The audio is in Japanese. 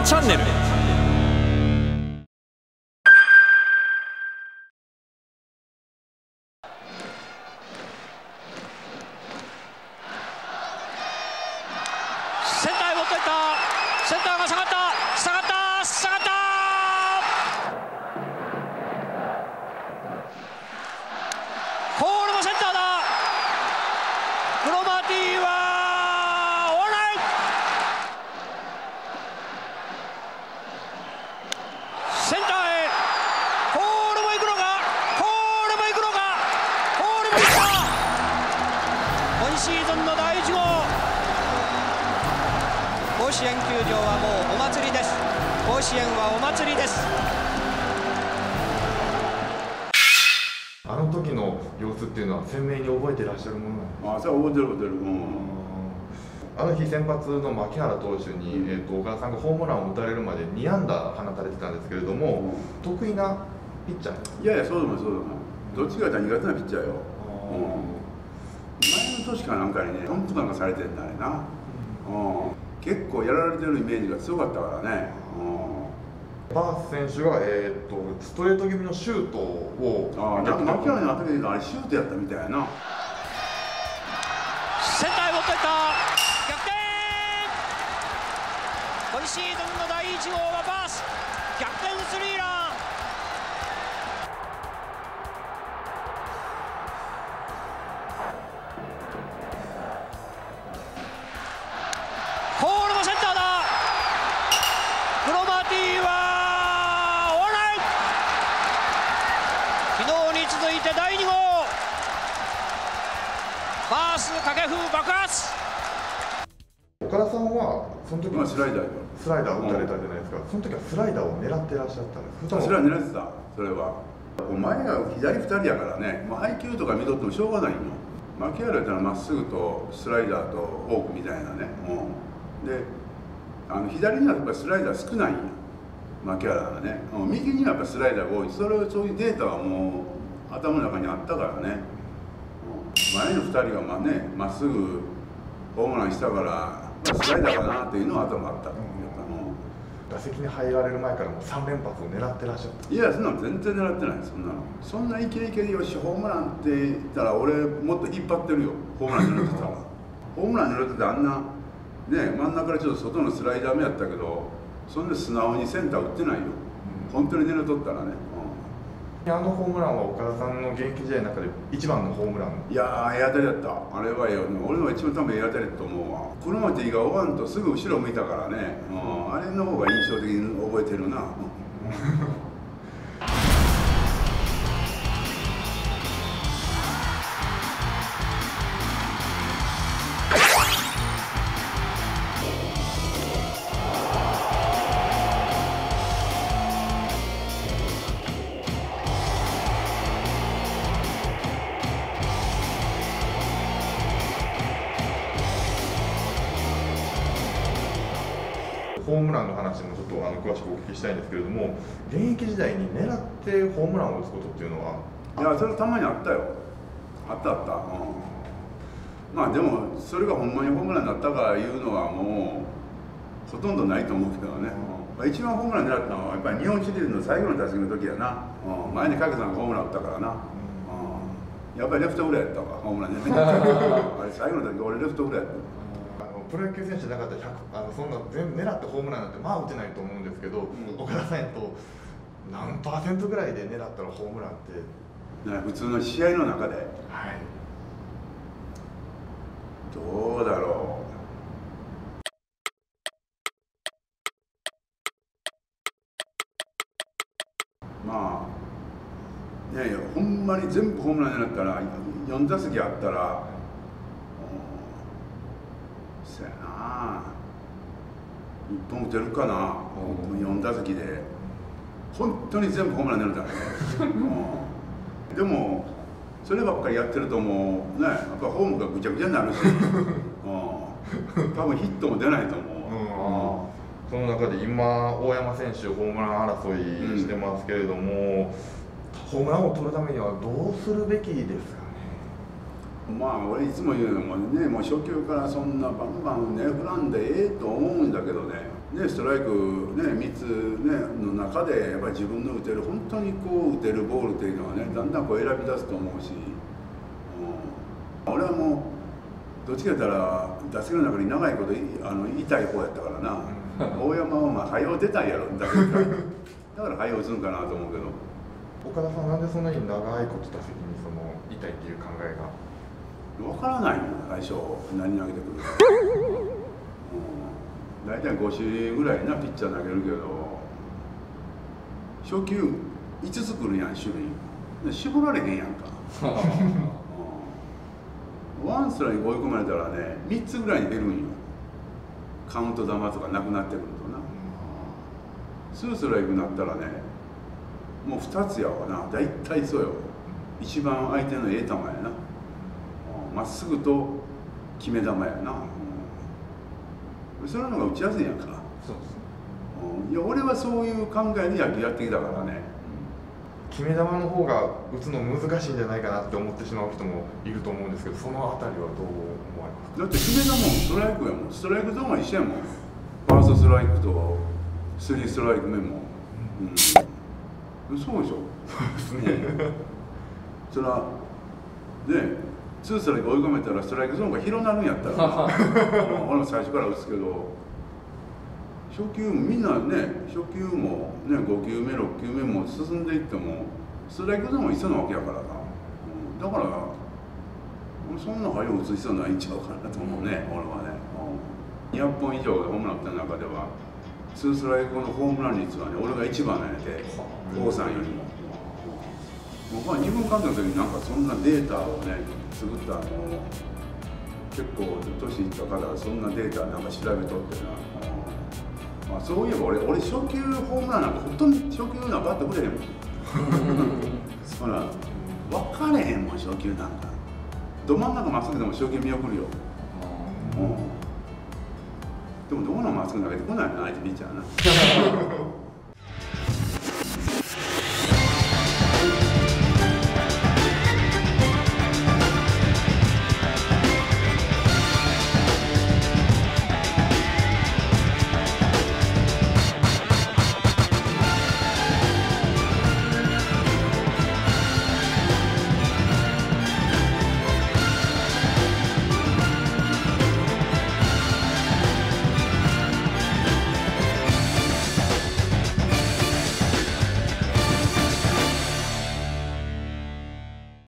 ンチャンネル。センターへ持っていった。センターが下がった。甲子園球場はもうお祭りです。甲子園はお祭りです。あの時の様子っていうのは鮮明に覚えてらっしゃるものなんですか？あそれは覚えてる覚えてる。うん。あの日先発の牧原投手に、えー、と岡田さんがホームランを打たれるまで2安打放たれてたんですけれども、得意なピッチャー？いやいやそうでもそうでもどっちかというと苦手なピッチャーよ、うん、前の年かなんかにねトンプなんかされてんだあれな、うん、結構やられてるイメージが強かったからね、バース選手が、えー、とストレート気味のシュートをうん、ああなんか牧原に当ててるのあれシュートやったみたいやな。センターへ持っていった。逆転。今シーズンの第1号はバース。逆転スリーラン掛布爆発。岡田さんはその時まあスライダーよスライダー打たれたじゃないですか、その時はスライダーを狙ってらっしゃったんですそれともそれは狙ってたそれは。お前が左2人やからね。もう配球とか見とってもしょうがないよ牧原やったらまっすぐとスライダーとフォークみたいなね、う。ん、であの左にはやっぱりスライダー少ないんよ牧原がね、うん、右にはやっぱスライダーが多い。それそういうデータはもう頭の中にあったからね、うん、前の2人がまあねまっすぐホームランしたから、まあ、スライダーかなっていうのは頭あった、うん。打席に入られる前からもう3連発を狙ってらっしゃった。いやそんなの全然狙ってない。そんなの。そんなイケイケでよしホームランって言ったら俺もっと引っ張ってるよ。ホームラン狙ってたら。ホームラン狙っててあんなね真ん中からちょっと外のスライダー目やったけどそんな素直にセンター打ってないよ、本当に狙っとったらね、あのホームランは岡田さんの現役時代の中で一番のホームラン。いやーええ当たりだった。あれはよ俺の一番多分エアタリだと思うわ。このまでが終わんとすぐ後ろ向いたからね、うん、あれの方が印象的に覚えてるな、ホームランの話もちょっとあの詳しくお聞きしたいんですけれども現役時代に狙ってホームランを打つことっていうのは？いやそれたまにあったよ。あったあった、うん、まあでもそれがほんまにホームランになったかいうのはもうほとんどないと思うけどね、うん。まあ、一番ホームラン狙ったのはやっぱり日本シリーズの最後の打席の時やな、うん、前に影さんがホームラン打ったからな、うん、やっぱりレフトフライやったわ。ホームランね。あれ最後の時俺レフトフライやったプロ野球選手じゃなかったら100あのそんな全狙ってホームランなんてまあ打てないと思うんですけど、岡田さんやと何パーセントぐらいで狙ったらホームランって。ね普通の試合の中で。はい。どうだろう。まあねえほんまに全部ホームランになったら4打席あったらうんそやな。1本打てるかな、4打席で。本当に全部ホームランになるからね、うん。でもそればっかりやってるともうねやっぱホームがぐちゃぐちゃになるし、うん、多分ヒットも出ないと思う、その中で今大山選手ホームラン争いしてますけれども、ホームランを取るためにはどうするべきですか？ねまあ俺いつも言うのもねもう初球からそんなバンバンね振らんでええと思うんだけどね。ねストライクね3つねの中でやっぱり自分の打てる本当にこう打てるボールっていうのはねだんだんこう選び出すと思うし、うん、俺はもうどっちかやったら打席の中に長いこといあの痛い方やったからな。大山はまあ早う出たいやろ。だからだから早う打つんかなと思うけど。岡田さんなんでそんなに長いこと打席にその痛いっていう考えが？分からないの最初何投げてくるか、うん、大体5種ぐらいなピッチャー投げるけど初球5つくるやん種類絞られへんやんか、うん、ワンストライク追い込まれたらね3つぐらいに出るんよ。カウント球とかなくなってくるとな。ツーストライクになったらねもう2つやわな。大体そうよ。一番相手のええ球やな。まっすぐと決め球やな、うん、それのが打ちやすいやんか。そうですね。いや俺はそういう考えで野球やってきたからね。決め球の方が打つの難しいんじゃないかなって思ってしまう人もいると思うんですけどそのあたりはどう思われますか？だって決め球もストライクやもんストライクゾーンは一緒やもん。ファーストストライクとスリーストライク目も、うん、そうでしょ？そうですね。そらねツーストライク追い込めたらストライクゾーンが広なるんやったら 俺も最初から打つけど初球もみんなね初球もね5球目6球目も進んでいってもストライクゾーンは一緒なわけやからな、うん、だからそんな早う打つ必要ないんちゃうかなと思うね、うん、俺はね、うん、200本以上でホームラン打った中ではツーストライク後のホームラン率はね俺が一番なんやて王さんよりも。僕は日本監督の時になんかそんなデータをね作ったの結構年いったからそんなデータなんか調べとってな、まあ、そういえば俺俺初球ホームランなんかほとんど初球なんかバット振れへんもん。ほら分かれへんもん初球なんか。ど真ん中まっすぐでも初球見送るよ、うん、でもどこのまっすぐ投げてこないな相手ピッチャーな